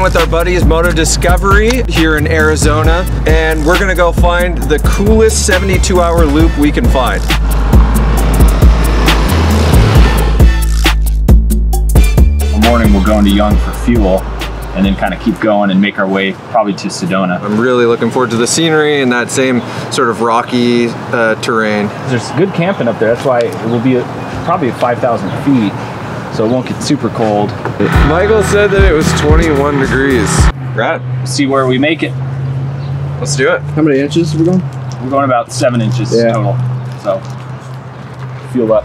in with our buddies Moto Discovery here in Arizona, and we're gonna go find the coolest 72 hour loop we can find. In the morning we're going to Young for fuel and then kind of keep going and make our way probably to Sedona. I'm really looking forward to the scenery and that same sort of rocky uh, terrain. There's good camping up there. That's why it will be probably 5,000 feet, so it won't get super cold. Michael said that it was 21 degrees. Right. See where we make it. Let's do it. How many inches are we going? We're going about seven inches Yeah. total. So fuel up.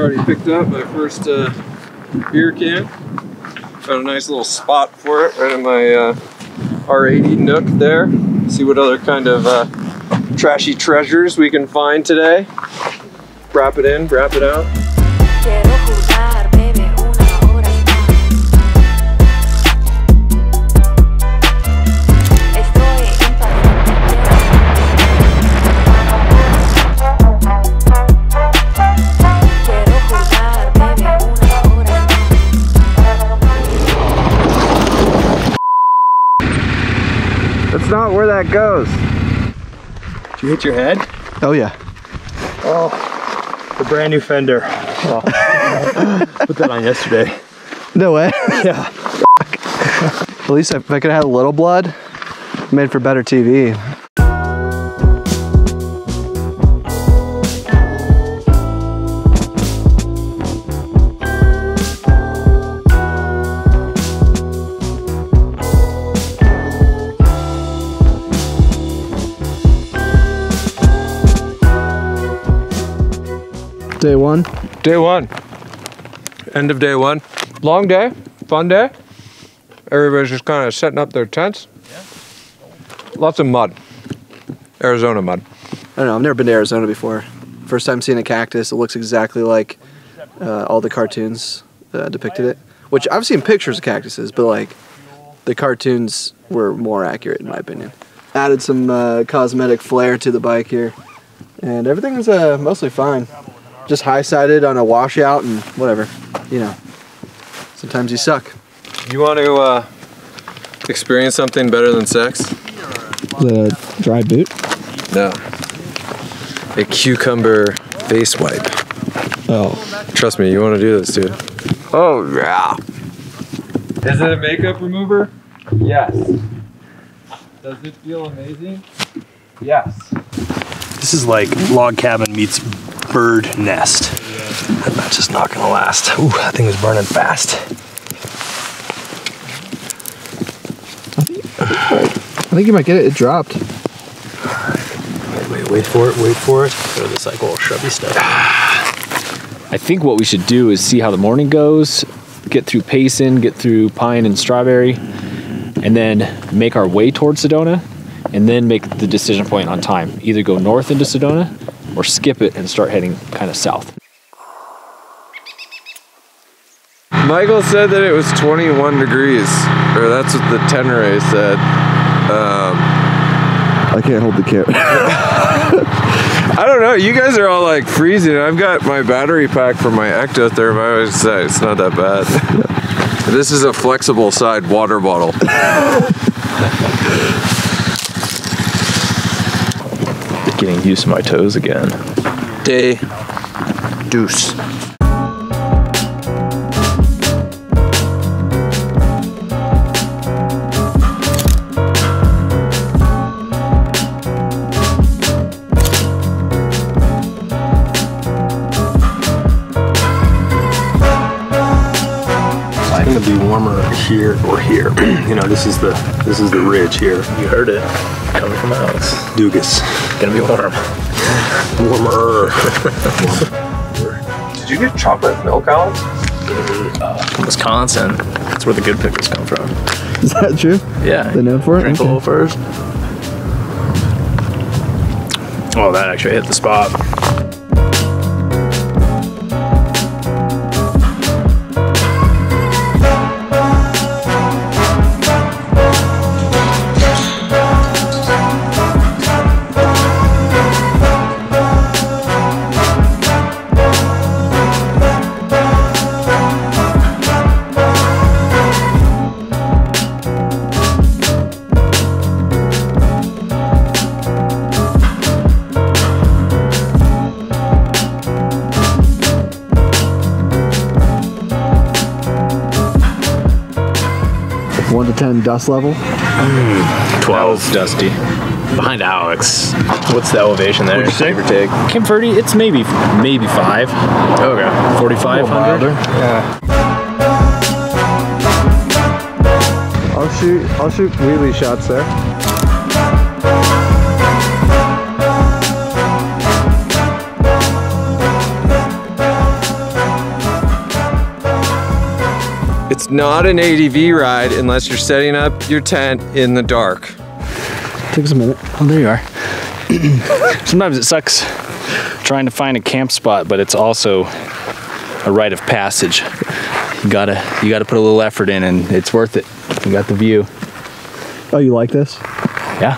Already picked up my first uh, beer can. Found a nice little spot for it right in my uh, R80 nook there. See what other kind of uh, trashy treasures we can find today. Wrap it in, wrap it out. That goes. Did you hit your head? Oh yeah. Oh, the brand new fender. Oh. put that on yesterday. No way. Yeah. At least if I could have had a little blood, made for better TV. Day one. Day one. End of day one. Long day, fun day. Everybody's just kind of setting up their tents. Yeah. Lots of mud. Arizona mud. I don't know. I've never been to Arizona before. First time seeing a cactus. It looks exactly like uh, all the cartoons uh, depicted it. Which I've seen pictures of cactuses, but like the cartoons were more accurate in my opinion. Added some uh, cosmetic flair to the bike here, and everything's uh, mostly fine. Just high sided on a washout and whatever. You know, sometimes you suck. You want to uh, experience something better than sex? The dry boot. No. A cucumber face wipe. Oh, Trust me, you want to do this, dude. Oh, yeah. Is it a makeup remover? Yes. Does it feel amazing? Yes. This is like log cabin meets bird nest. That match is not gonna last. Ooh, that thing was burning fast. I think you might get it. It dropped. Wait, wait, wait for it, wait for it. Go this like little shrubby stuff. I think what we should do is see how the morning goes, get through Payson, get through Pine and Strawberry, and then make our way towards Sedona, and then make the decision point on time. Either go north into Sedona or skip it and start heading kind of south. Michael said that it was 21 degrees, or that's what the Tenere said. Um, I can't hold the camera. I don't know. You guys are all like freezing. I've got my battery pack for my ectotherm. I always say it's not that bad. this is a flexible side water bottle. Getting used to my toes again. Day deuce. Here or here. you know, this is the this is the ridge here. You heard it coming from Alex. Dugas. Gonna be warm. Warmer. Did you get chocolate milk, Alex? Uh, from Wisconsin. That's where the good pickles come from. Is that true? Yeah. They're known for it? Drink a Okay. little first. Oh, that actually hit the spot. One to ten dust level. Hmm, 12. Dusty. Behind Alex. What's the elevation there? What'd you say? Give or take. Camp Verde, it's maybe maybe five. Okay. 4,500. I'll shoot. I'll shoot wheelie shots there. It's not an ADV ride unless you're setting up your tent in the dark. Takes a minute. Oh, there you are. Sometimes it sucks trying to find a camp spot, but it's also a rite of passage. You gotta you gotta put a little effort in, and it's worth it. You got the view. Oh, you like this? Yeah.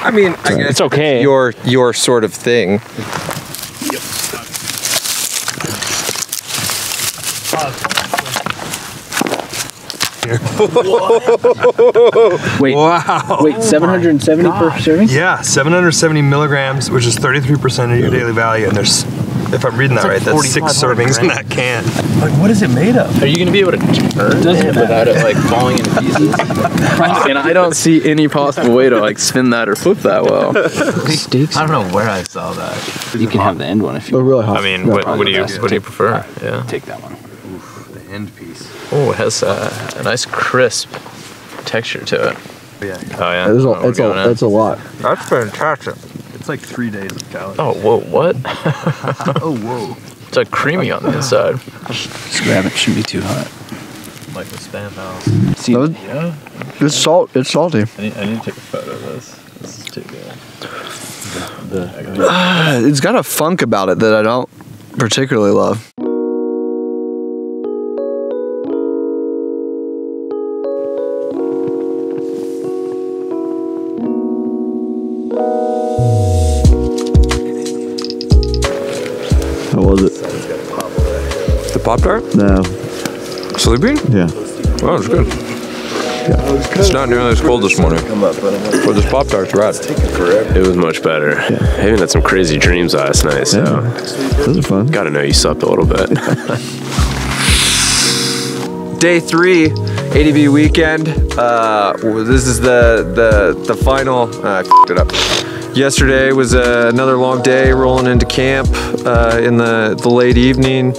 I mean, I guess It's okay. Your your sort of thing. Wait. Wow. Wait. 770 per serving. Yeah, 770 milligrams, which is 33% of your daily value. And there's, if I'm reading that right, that's six servings in that can. Like, what is it made of? Are you gonna be able to turn it without it like falling into pieces? and I don't see any possible way to like spin that or flip that well. Steaks. I don't know where I saw that. You can have the end one if you. Oh, really hot. I mean, No, what, what do you what do you prefer? Yeah. Take that one. The end piece. Oh, it has uh, a nice crisp texture to it. Yeah. Oh yeah. It's Oh, a, we're it's a, going in. it's a lot. That's fantastic. It's like three days of calories. Oh whoa! What? oh whoa. It's like creamy on the inside. Just grab it. Shouldn't be too hot. Like the spam house. See, Those- Yeah. It's salt. It's salty. I need, I need to take a photo of this. This is too good. It's got a funk about it that I don't particularly love. Pop Tart? No. Sleeping? Yeah. Oh, it's good. It's not nearly as cold this morning. But this Pop Tart's rad. It was much better. I even had some crazy dreams last night, so Those are fun. gotta know you slept a little bit. Day three, ADV weekend. Uh, this is the the the final. Uh, f***ed it up. Yesterday was uh, another long day, rolling into camp uh, in the the late evening.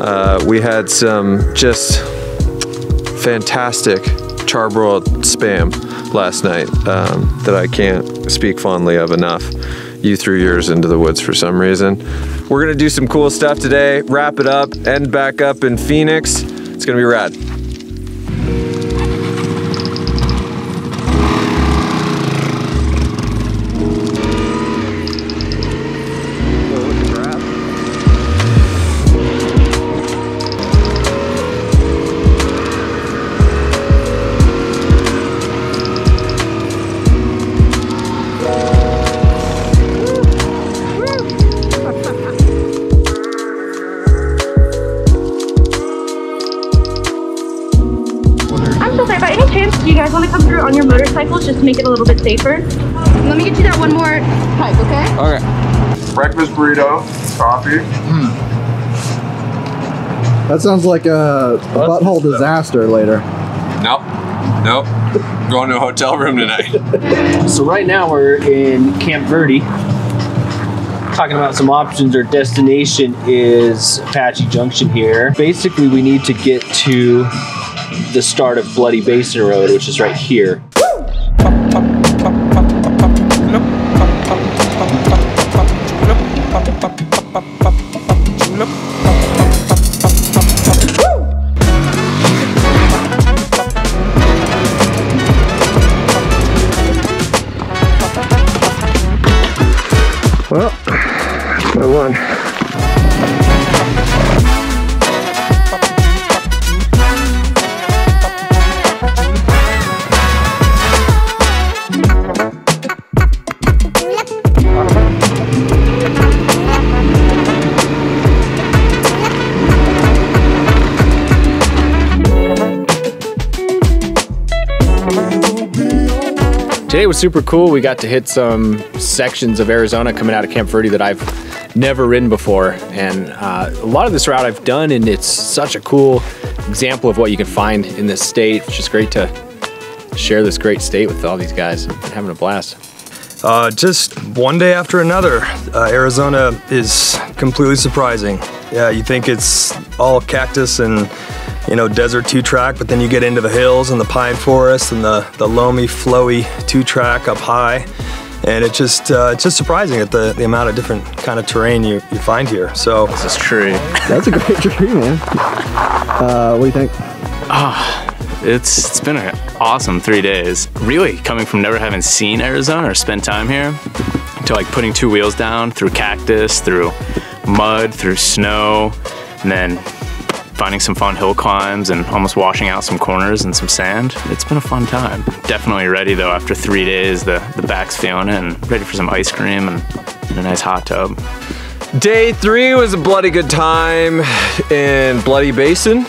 Uh, we had some just fantastic charbroiled spam last night um, that I can't speak fondly of enough. You threw yours into the woods for some reason. We're gonna do some cool stuff today, wrap it up, end back up in Phoenix. It's gonna be rad. You guys want to come through on your motorcycles just to make it a little bit safer? Let me get you that one more pipe, okay? Okay. Breakfast burrito, coffee. Hmm. That sounds like a, a butthole disaster later. Nope. Nope. Going to a hotel room tonight. So right now we're in Camp Verde. Talking about some options. Our destination is Apache Junction here. Basically, we need to get to the start of Bloody Basin Road, which is right here. Today was super cool. We got to hit some sections of Arizona coming out of Camp Verde that I've never ridden before, and uh, a lot of this route I've done, and it's such a cool example of what you can find in this state. It's just great to share this great state with all these guys and having a blast. Uh, just one day after another, uh, Arizona is completely surprising. Yeah, you think it's all cactus and you know desert two track, but then you get into the hills and the pine forest and the the loamy, flowy two track up high, and it's just uh, it's just surprising at the, the amount of different kind of terrain you, you find here. So This is true. That's a great tree, man. Uh, what do you think? Ah, It's it's been an awesome three days. Really, coming from never having seen Arizona or spent time here, to like putting two wheels down through cactus, through mud, through snow, and then finding some fun hill climbs and almost washing out some corners and some sand. It's been a fun time. Definitely ready though after three days. The the back's feeling it and ready for some ice cream and, and a nice hot tub. Day three was a bloody good time in Bloody Basin.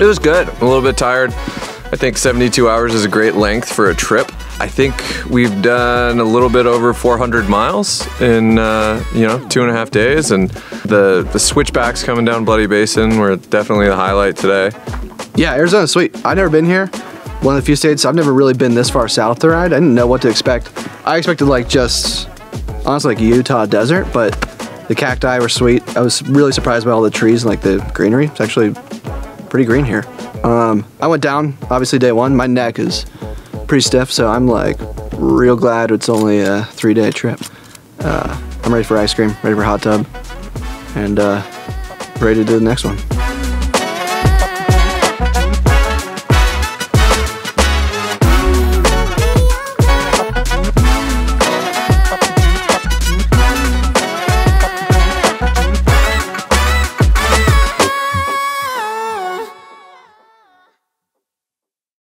It was good. I'm a little bit tired. I think 72 hours is a great length for a trip. I think we've done a little bit over 400 miles in uh, you know two and a half days, and the the switchbacks coming down Bloody Basin were definitely the highlight today. Yeah, Arizona's sweet. I've never been here. One of the few states I've never really been this far south to ride. I didn't know what to expect. I expected like just honestly like Utah desert, but the cacti were sweet. I was really surprised by all the trees and like the greenery. It's actually pretty green here. Um, I went down obviously day one. My neck is pretty stiff, so I'm like real glad it's only a three day trip. Uh, I'm ready for ice cream, ready for hot tub, and uh, ready to do the next one.